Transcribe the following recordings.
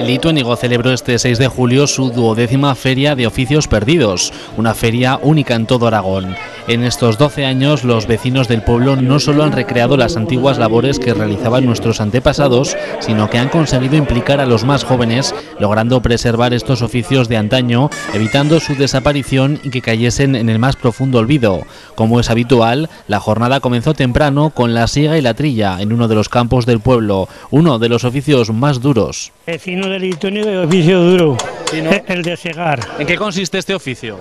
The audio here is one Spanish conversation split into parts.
Lituénigo celebró este 6 de julio su duodécima Feria de Oficios Perdidos, una feria única en todo Aragón. En estos 12 años, los vecinos del pueblo no solo han recreado las antiguas labores que realizaban nuestros antepasados, sino que han conseguido implicar a los más jóvenes, logrando preservar estos oficios de antaño, evitando su desaparición y que cayesen en el más profundo olvido. Como es habitual, la jornada comenzó temprano con la siega y la trilla en uno de los campos del pueblo, uno de los oficios más duros. Vecino del Lituénigo de oficio duro, el de segar. ¿En qué consiste este oficio?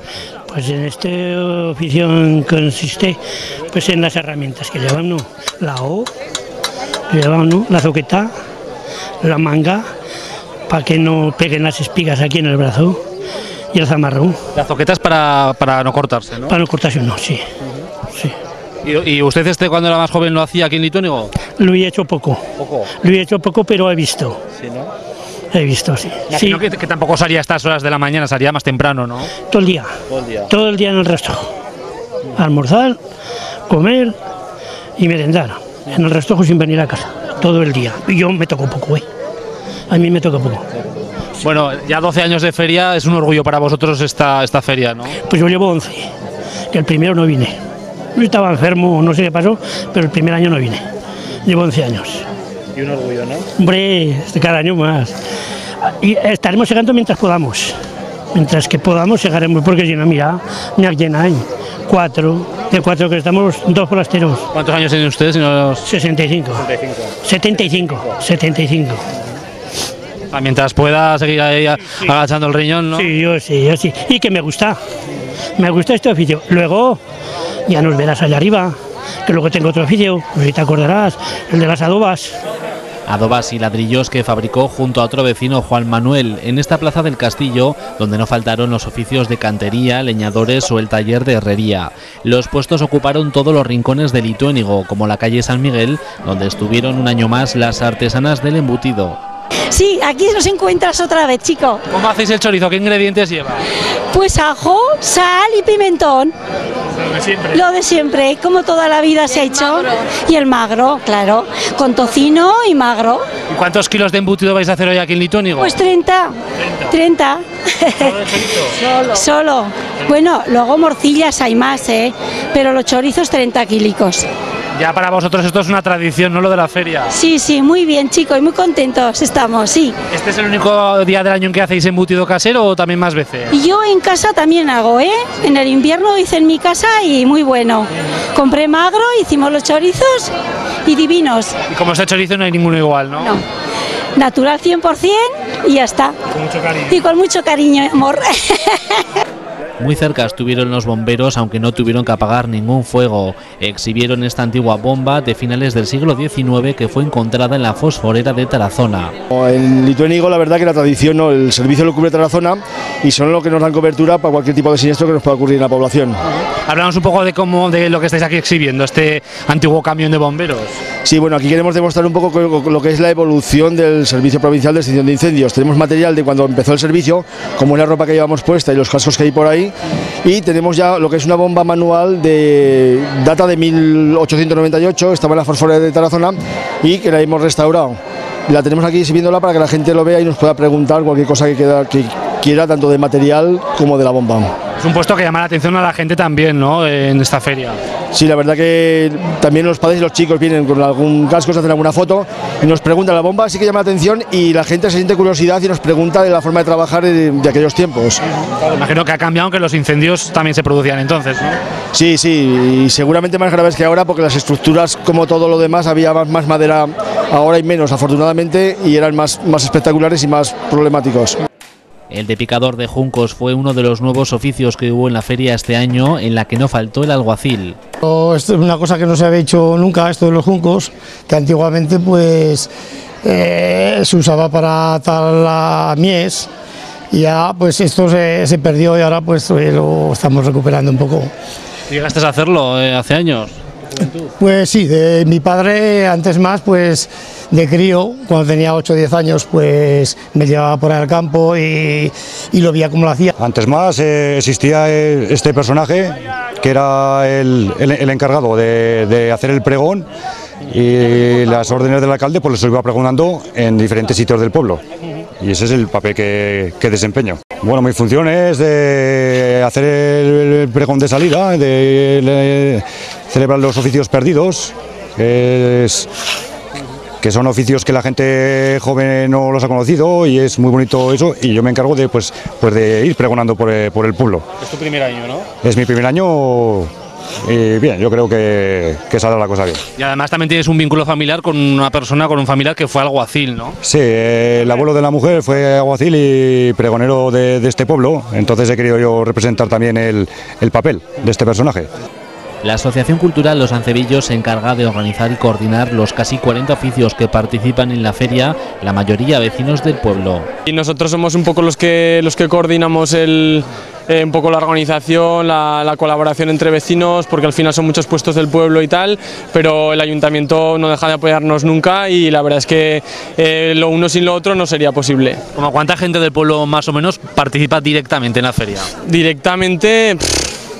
Pues en este oficio consiste pues en las herramientas que llevan, ¿no? La O, llevan, ¿no? La zoqueta, la manga, para que no peguen las espigas aquí en el brazo, y el zamarrón. La zoqueta es para, para no cortarse, ¿no? Para no cortarse, no, sí. sí. ¿Y, usted este cuando era más joven lo hacía aquí en Lituénigo? Lo he hecho poco. Poco. Lo he hecho poco, pero he visto. Sí, ¿no? He visto, sí. sí. Imagino que, que tampoco salía a estas horas de la mañana, salía más temprano, ¿no? Todo el día. Todo el día. Todo el día en el resto. Almorzar, comer y merendar. En el resto sin venir a casa. Todo el día. Y yo me toco poco, ¿eh? A mí me toca poco. Bueno, ya 12 años de feria, es un orgullo para vosotros esta, esta feria, ¿no? Pues yo llevo 11. Que el primero no vine. Yo estaba enfermo, no sé qué pasó, pero el primer año no vine. Llevo 11 años. Y un orgullo, ¿no? Hombre, cada año más. Y estaremos llegando mientras podamos. Mientras que podamos llegaremos, porque si no, mira, me llena hay cuatro. De cuatro que estamos, dos forasteros. ¿Cuántos años tienen ustedes? Si no los... 65. 75. 75. Ah, Mientras pueda seguir ahí agachando el riñón, ¿no? Sí, yo sí, yo sí. Y que me gusta. Me gusta este oficio. Luego, ya nos verás allá arriba. Que luego tengo otro oficio, no sé si te acordarás, el de las adobas. Adobas y ladrillos que fabricó junto a otro vecino Juan Manuel en esta plaza del castillo, donde no faltaron los oficios de cantería, leñadores o el taller de herrería. Los puestos ocuparon todos los rincones de Lituénigo, como la calle San Miguel, donde estuvieron un año más las artesanas del embutido. Sí, aquí nos encuentras otra vez, chico. ¿Cómo hacéis el chorizo? ¿Qué ingredientes lleva? Pues ajo, sal y pimentón. Lo de siempre, como toda la vida se ha hecho. Y el magro, claro, con tocino y magro. ¿Y cuántos kilos de embutido vais a hacer hoy aquí en Lituénigo? Pues 30. 30. Solo. Bueno, luego morcillas hay más, ¿eh? Pero los chorizos 30 kilicos. Ya para vosotros esto es una tradición, no lo de la feria. Sí, sí, muy bien, chico, y muy contentos estamos, sí. ¿Este es el único día del año en que hacéis embutido casero o también más veces? Yo en casa también hago, ¿eh? En el invierno hice en mi casa y muy bueno. Compré magro, hicimos los chorizos y divinos. Y como este chorizo no hay ninguno igual, ¿no? No. Natural 100% y ya está. Con mucho cariño. Y con mucho cariño amor. Muy cerca estuvieron los bomberos, aunque no tuvieron que apagar ningún fuego. Exhibieron esta antigua bomba de finales del siglo XIX que fue encontrada en la fosforera de Tarazona. En Lituénigo la verdad que la tradición, ¿no? el servicio lo cubre Tarazona y son lo que nos dan cobertura para cualquier tipo de siniestro que nos pueda ocurrir en la población. Hablamos un poco de cómo, de lo que estáis aquí exhibiendo, este antiguo camión de bomberos. Sí, bueno, aquí queremos demostrar un poco co- lo que es la evolución del Servicio Provincial de Extinción de Incendios. Tenemos material de cuando empezó el servicio, como la ropa que llevamos puesta y los cascos que hay por ahí, y tenemos ya lo que es una bomba manual de data de 1898, estaba en la fosforera de Tarazona y que la hemos restaurado. La tenemos aquí exhibiéndola para que la gente lo vea y nos pueda preguntar cualquier cosa que, quiera, tanto de material como de la bomba. Es un puesto que llama la atención a la gente también, ¿no? En esta feria. Sí, la verdad que también los padres y los chicos vienen con algún casco, se hacen alguna foto y nos preguntan, la bomba sí que llama la atención y la gente se siente curiosidad y nos pregunta de la forma de trabajar de, de aquellos tiempos. Imagino que ha cambiado, aunque los incendios también se producían entonces, ¿no? Sí, sí, y seguramente más graves que ahora porque las estructuras, como todo lo demás, había más, más madera, ahora hay menos, afortunadamente, y eran más, más espectaculares y más problemáticos. El de picador de juncos fue uno de los nuevos oficios que hubo en la feria este año, en la que no faltó el alguacil. O Esto es una cosa que no se había hecho nunca, esto de los juncos, que antiguamente pues eh, se usaba para atar la mies y ya pues esto se, se perdió y ahora pues lo estamos recuperando un poco. ¿Llegaste a hacerlo eh, hace años? Pues sí, de mi padre antes más pues de crío, cuando tenía 8 o 10 años pues me llevaba por al campo y, y lo veía cómo lo hacía. Antes más eh, existía eh, este personaje que era el, el- el encargado de, de hacer el pregón y las órdenes del alcalde pues les iba preguntando en diferentes sitios del pueblo y ese es el papel que, que desempeño. Bueno, mi función es de hacer el pregón de salida, de, de celebrar los oficios perdidos, es que son oficios que la gente joven no los ha conocido y es muy bonito eso y yo me encargo de pues, pues de ir pregonando por, eh, por el pueblo. Es tu primer año, ¿no? Es mi primer año y bien, yo creo que, que saldrá la cosa bien. Y además también tienes un vínculo familiar con una persona, con un familiar que fue alguacil, ¿no? Sí, eh, el abuelo de la mujer fue aguacil y pregonero de, de este pueblo, entonces he querido yo representar también el, el papel de este personaje. La Asociación Cultural Los Ancebillos se encarga de organizar y coordinar los casi 40 oficios que participan en la feria, la mayoría vecinos del pueblo. Y nosotros somos un poco los que, los que coordinamos el, eh, un poco la organización, la, la, colaboración entre vecinos, porque al final son muchos puestos del pueblo y tal, pero el ayuntamiento no deja de apoyarnos nunca y la verdad es que eh, lo uno sin lo otro no sería posible. ¿Como cuánta gente del pueblo más o menos participa directamente en la feria? Directamente... Pff,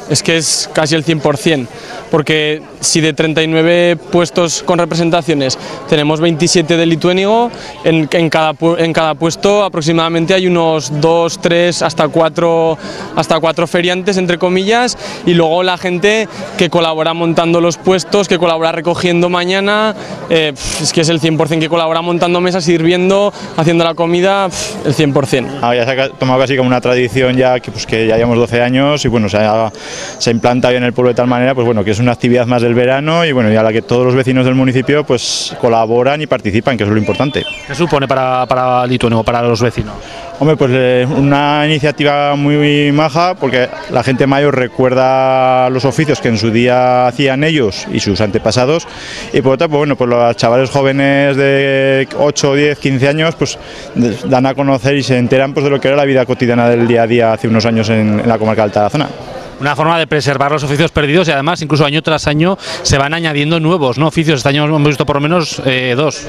es que es casi el 100%, porque si de 39 puestos con representaciones tenemos 27 de lituénigo, en, en, cada, en cada puesto aproximadamente hay unos 2, 3, hasta 4, hasta 4 feriantes, entre comillas, y luego la gente que colabora montando los puestos, que colabora recogiendo mañana, eh, es que es el 100% que colabora montando mesas, sirviendo, haciendo la comida, el 100%. Ah, ya se ha tomado casi como una tradición ya que, pues, que ya llevamos 12 años y bueno, se ha se implanta bien el pueblo de tal manera, pues bueno, que es una actividad más del verano y bueno, y a la que todos los vecinos del municipio pues colaboran y participan, que es lo importante. ¿Qué supone para, para Lituano, para los vecinos? Hombre, pues eh, una iniciativa muy maja porque la gente mayor recuerda los oficios que en su día hacían ellos y sus antepasados y por otra, pues bueno, pues los chavales jóvenes de 8, 10, 15 años pues dan a conocer y se enteran pues de lo que era la vida cotidiana del día a día hace unos años en, en la comarca de Tarazona una forma de preservar los oficios perdidos y además incluso año tras año se van añadiendo nuevos ¿no? oficios. Este año hemos visto por lo menos eh, dos.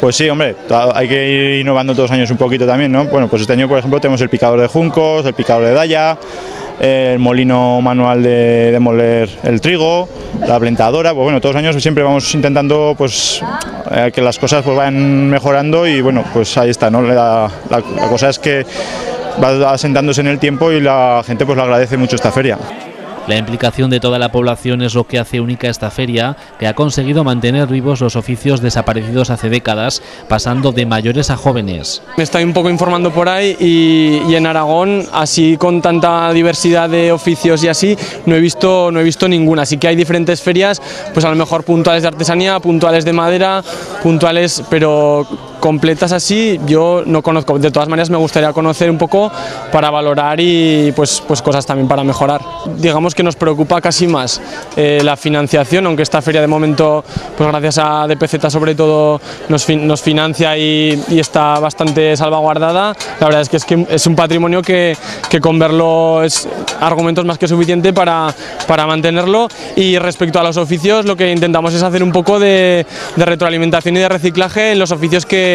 Pues sí, hombre, hay que ir innovando todos los años un poquito también, ¿no? Bueno, pues este año, por ejemplo, tenemos el picador de juncos, el picador de daya, el molino manual de, moler el trigo, la blentadora, pues bueno, todos los años siempre vamos intentando pues eh, que las cosas pues vayan mejorando y bueno, pues ahí está, ¿no? La, la cosa es que va asentándose en el tiempo y la gente pues le agradece mucho esta feria. La implicación de toda la población es lo que hace única esta feria, que ha conseguido mantener vivos los oficios desaparecidos hace décadas, pasando de mayores a jóvenes. Me estoy un poco informando por ahí y, y, en Aragón, así con tanta diversidad de oficios y así, no he visto no he visto ninguna. Así que hay diferentes ferias, pues a lo mejor puntuales de artesanía, puntuales de madera, puntuales, pero completas así yo no conozco. De todas maneras me gustaría conocer un poco para valorar y pues, pues cosas también para mejorar. Digamos que nos preocupa casi más eh, la financiación, aunque esta feria de momento, pues gracias a DPZ sobre todo, nos, fin nos financia y, y, está bastante salvaguardada. La verdad es que es, que es un patrimonio que, que con verlo es argumentos más que suficiente para, para mantenerlo. Y respecto a los oficios, lo que intentamos es hacer un poco de, de retroalimentación y de reciclaje en los oficios que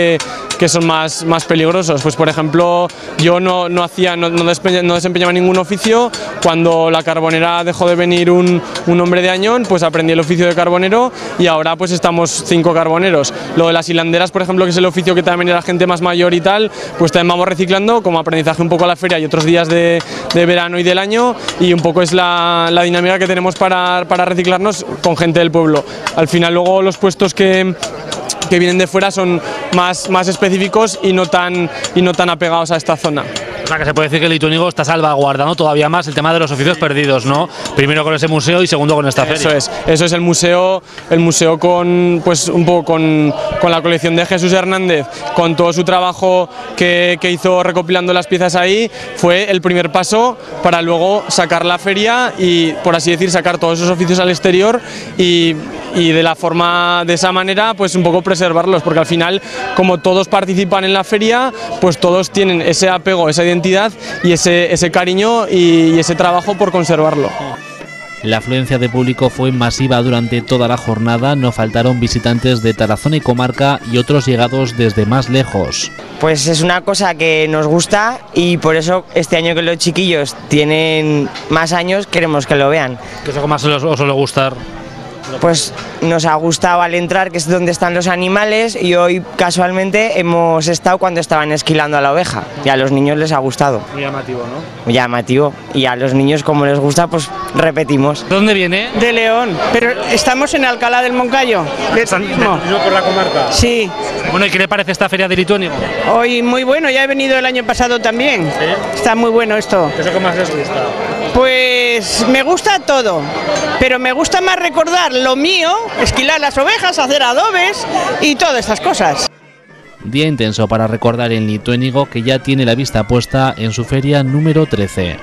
que, son más, más peligrosos. Pues por ejemplo, yo no, no hacía, no, desempeñaba ningún oficio. Cuando la carbonera dejó de venir un, un, hombre de Añón, pues aprendí el oficio de carbonero y ahora pues estamos cinco carboneros. Lo de las hilanderas, por ejemplo, que es el oficio que también era gente más mayor y tal, pues también vamos reciclando como aprendizaje un poco a la feria y otros días de, de verano y del año y un poco es la, la dinámica que tenemos para, para reciclarnos con gente del pueblo. Al final luego los puestos que que vienen de fuera son más, más específicos y no, tan, y no tan apegados a esta zona. O sea, que se puede decir que el Lituanigo está salvaguardando todavía más el tema de los oficios perdidos, ¿no? Primero con ese museo y segundo con esta feria. Eso es, eso es el museo, el museo con, pues, un poco con, con la colección de Jesús Hernández, con todo su trabajo que, que, hizo recopilando las piezas ahí, fue el primer paso para luego sacar la feria y, por así decir, sacar todos esos oficios al exterior y, y de la forma, de esa manera, pues un poco preservarlos, porque al final, como todos participan en la feria, pues todos tienen ese apego, esa identidad y ese, ese cariño y, y ese trabajo por conservarlo. La afluencia de público fue masiva durante toda la jornada, no faltaron visitantes de Tarazona y comarca y otros llegados desde más lejos. Pues es una cosa que nos gusta y por eso este año que los chiquillos tienen más años queremos que lo vean. ¿Qué es lo que más os suele gustar? Pues nos ha gustado al entrar, que es donde están los animales, y hoy casualmente hemos estado cuando estaban esquilando a la oveja, y a los niños les ha gustado. Muy llamativo, ¿no? Muy llamativo. Y a los niños, como les gusta, pues repetimos. ¿De dónde viene? De León, pero estamos en Alcalá del Moncayo. No por la comarca. Sí. Bueno, ¿y qué le parece esta feria de Lituénigo? Hoy muy bueno, ya he venido el año pasado también. Está muy bueno esto. ¿Qué es lo que más les gusta? Pues me gusta todo, pero me gusta más recordar lo mío, esquilar las ovejas, hacer adobes y todas estas cosas. Día intenso para recordar en Lituénigo que ya tiene la vista puesta en su feria número 13.